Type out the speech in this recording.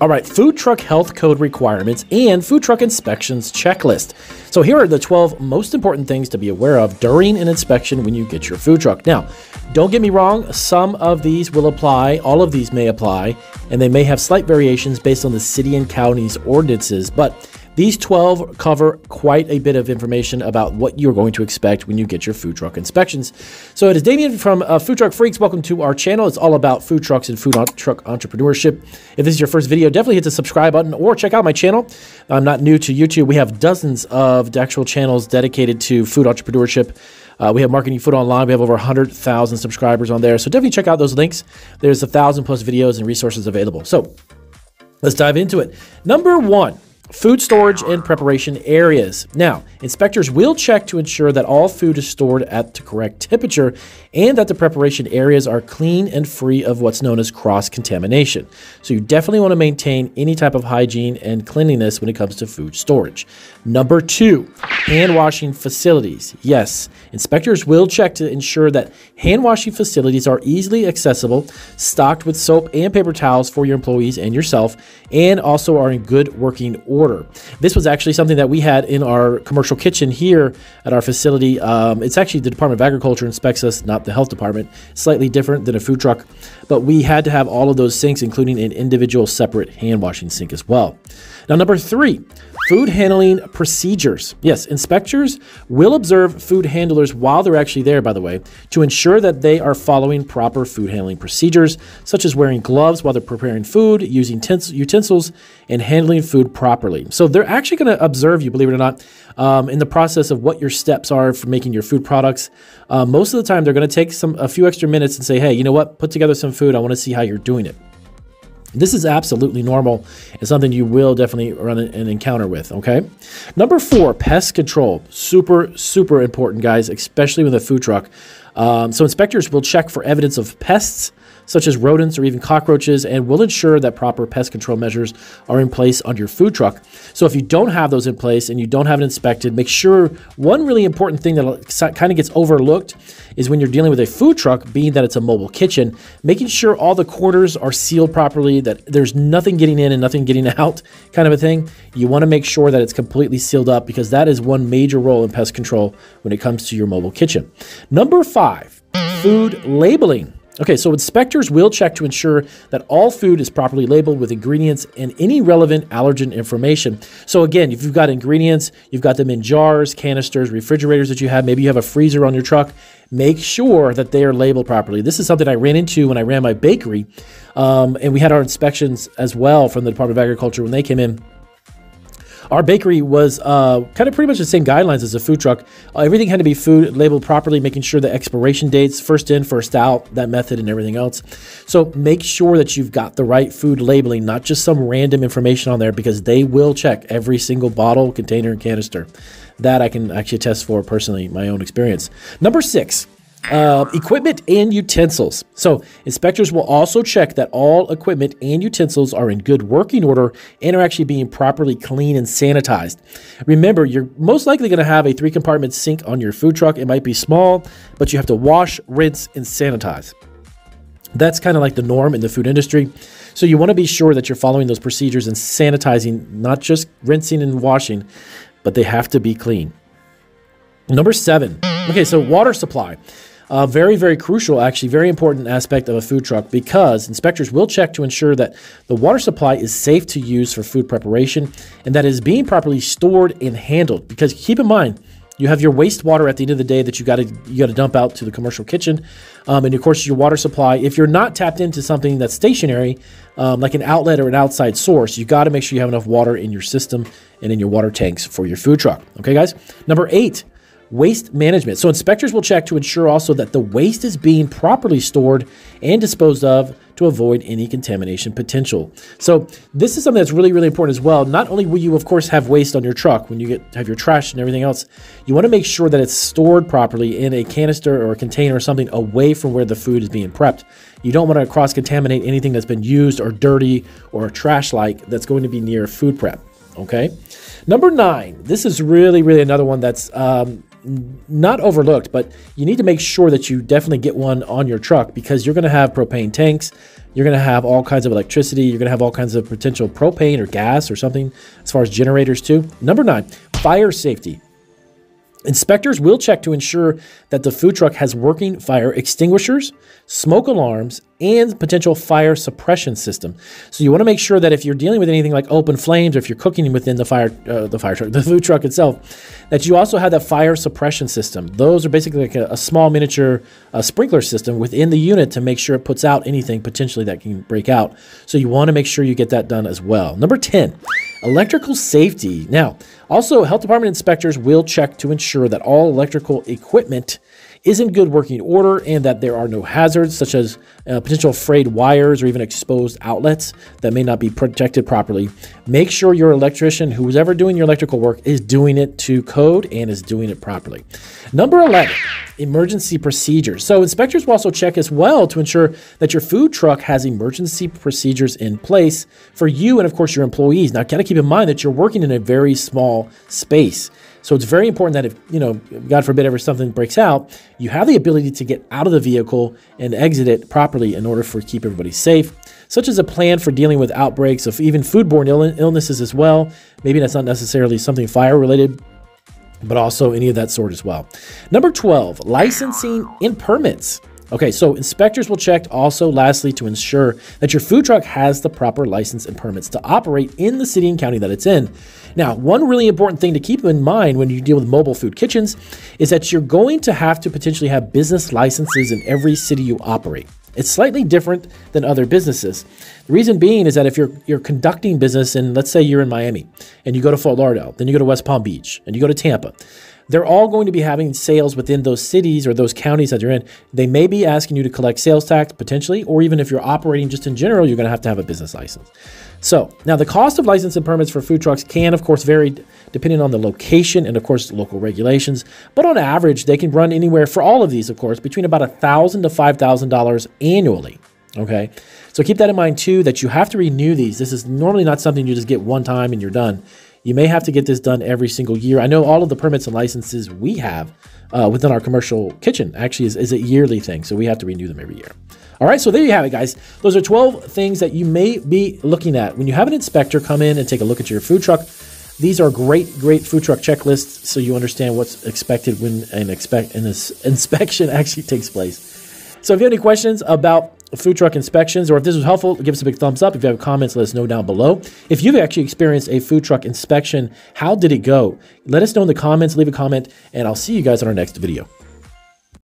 All right, food truck health code requirements and food truck inspections checklist. So, here are the 12 most important things to be aware of during an inspection when you get your food truck. Now, don't get me wrong, some of these will apply, all of these may apply, and they may have slight variations based on the city and county's ordinances, but these 12 cover quite a bit of information about what you're going to expect when you get your food truck inspections. So it is Damien from uh, Food Truck Freeks. Welcome to our channel. It's all about food trucks and food truck entrepreneurship. If this is your first video, definitely hit the subscribe button or check out my channel. I'm not new to YouTube. We have dozens of actual channels dedicated to food entrepreneurship. Uh, we have Marketing Food Online. We have over 100,000 subscribers on there. So definitely check out those links. There's a thousand plus videos and resources available. So let's dive into it. Number one, Food storage and preparation areas. Now, inspectors will check to ensure that all food is stored at the correct temperature and that the preparation areas are clean and free of what's known as cross contamination. So, you definitely want to maintain any type of hygiene and cleanliness when it comes to food storage. Number two, hand washing facilities. Yes, inspectors will check to ensure that hand washing facilities are easily accessible, stocked with soap and paper towels for your employees and yourself, and also are in good working order order. This was actually something that we had in our commercial kitchen here at our facility. Um, it's actually the Department of Agriculture inspects us, not the health department. Slightly different than a food truck, but we had to have all of those sinks, including an individual separate hand washing sink as well. Now, number three, Food handling procedures. Yes, inspectors will observe food handlers while they're actually there, by the way, to ensure that they are following proper food handling procedures, such as wearing gloves while they're preparing food, using utensils, and handling food properly. So they're actually going to observe you, believe it or not, um, in the process of what your steps are for making your food products. Uh, most of the time, they're going to take some a few extra minutes and say, "Hey, you know what? Put together some food. I want to see how you're doing it." This is absolutely normal and something you will definitely run an encounter with, okay? Number four, pest control. Super, super important, guys, especially with a food truck. Um, so inspectors will check for evidence of pests, such as rodents or even cockroaches, and will ensure that proper pest control measures are in place on your food truck. So if you don't have those in place and you don't have it inspected, make sure one really important thing that kind of gets overlooked is when you're dealing with a food truck, being that it's a mobile kitchen, making sure all the corners are sealed properly, that there's nothing getting in and nothing getting out, kind of a thing. You want to make sure that it's completely sealed up because that is one major role in pest control when it comes to your mobile kitchen. Number five, food labeling. Okay, so inspectors will check to ensure that all food is properly labeled with ingredients and any relevant allergen information. So again, if you've got ingredients, you've got them in jars, canisters, refrigerators that you have, maybe you have a freezer on your truck, make sure that they are labeled properly. This is something I ran into when I ran my bakery, um, and we had our inspections as well from the Department of Agriculture when they came in our bakery was uh, kind of pretty much the same guidelines as a food truck. Uh, everything had to be food labeled properly, making sure the expiration dates, first in, first out, that method, and everything else. So make sure that you've got the right food labeling, not just some random information on there, because they will check every single bottle, container, and canister. That I can actually test for personally, my own experience. Number six uh, equipment and utensils. So, inspectors will also check that all equipment and utensils are in good working order and are actually being properly cleaned and sanitized. Remember, you're most likely going to have a three compartment sink on your food truck. It might be small, but you have to wash, rinse, and sanitize. That's kind of like the norm in the food industry. So, you want to be sure that you're following those procedures and sanitizing, not just rinsing and washing, but they have to be clean. Number seven. Okay, so water supply. Uh, very, very crucial, actually, very important aspect of a food truck because inspectors will check to ensure that the water supply is safe to use for food preparation and that it is being properly stored and handled. Because keep in mind, you have your wastewater at the end of the day that you got to you got to dump out to the commercial kitchen, um, and of course your water supply. If you're not tapped into something that's stationary, um, like an outlet or an outside source, you got to make sure you have enough water in your system and in your water tanks for your food truck. Okay, guys. Number eight, Waste management. So inspectors will check to ensure also that the waste is being properly stored and disposed of to avoid any contamination potential. So this is something that's really, really important as well. Not only will you, of course, have waste on your truck when you get have your trash and everything else, you want to make sure that it's stored properly in a canister or a container or something away from where the food is being prepped. You don't want to cross contaminate anything that's been used or dirty or trash like that's going to be near food prep. Okay. Number nine, this is really, really another one that's um, not overlooked, but you need to make sure that you definitely get one on your truck because you're going to have propane tanks. You're going to have all kinds of electricity. You're going to have all kinds of potential propane or gas or something as far as generators, too. Number nine, fire safety. Inspectors will check to ensure that the food truck has working fire extinguishers, smoke alarms, and potential fire suppression system. So you want to make sure that if you're dealing with anything like open flames, or if you're cooking within the fire, uh, the fire truck, the food truck itself, that you also have that fire suppression system. Those are basically like a, a small miniature uh, sprinkler system within the unit to make sure it puts out anything potentially that can break out. So you want to make sure you get that done as well. Number ten. Electrical safety. Now, also, health department inspectors will check to ensure that all electrical equipment is in good working order and that there are no hazards such as uh, potential frayed wires or even exposed outlets that may not be protected properly. Make sure your electrician, who's ever doing your electrical work, is doing it to code and is doing it properly. Number 11, emergency procedures. So inspectors will also check as well to ensure that your food truck has emergency procedures in place for you and of course your employees. Now, gotta keep in mind that you're working in a very small space. So it's very important that if, you know, God forbid ever something breaks out, you have the ability to get out of the vehicle and exit it properly in order for keep everybody safe, such as a plan for dealing with outbreaks of even foodborne Ill- illnesses as well. Maybe that's not necessarily something fire related, but also any of that sort as well. Number 12, licensing and permits. Okay, so inspectors will check also, lastly, to ensure that your food truck has the proper license and permits to operate in the city and county that it's in. Now, one really important thing to keep in mind when you deal with mobile food kitchens is that you're going to have to potentially have business licenses in every city you operate. It's slightly different than other businesses. The reason being is that if you're you're conducting business and let's say you're in Miami and you go to Fort Lauderdale, then you go to West Palm Beach and you go to Tampa, they're all going to be having sales within those cities or those counties that you're in. They may be asking you to collect sales tax potentially, or even if you're operating just in general, you're going to have to have a business license. So now the cost of license and permits for food trucks can, of course, vary depending on the location and, of course, local regulations. But on average, they can run anywhere for all of these, of course, between about a thousand to five thousand dollars annually. Okay, so keep that in mind too. That you have to renew these. This is normally not something you just get one time and you're done. You may have to get this done every single year. I know all of the permits and licenses we have uh, within our commercial kitchen actually is, is a yearly thing, so we have to renew them every year. All right, so there you have it, guys. Those are 12 things that you may be looking at when you have an inspector come in and take a look at your food truck. These are great, great food truck checklists, so you understand what's expected when an expect an inspection actually takes place. So if you have any questions about food truck inspections, or if this was helpful, give us a big thumbs up. If you have comments, let us know down below. If you've actually experienced a food truck inspection, how did it go? Let us know in the comments, leave a comment, and I'll see you guys on our next video.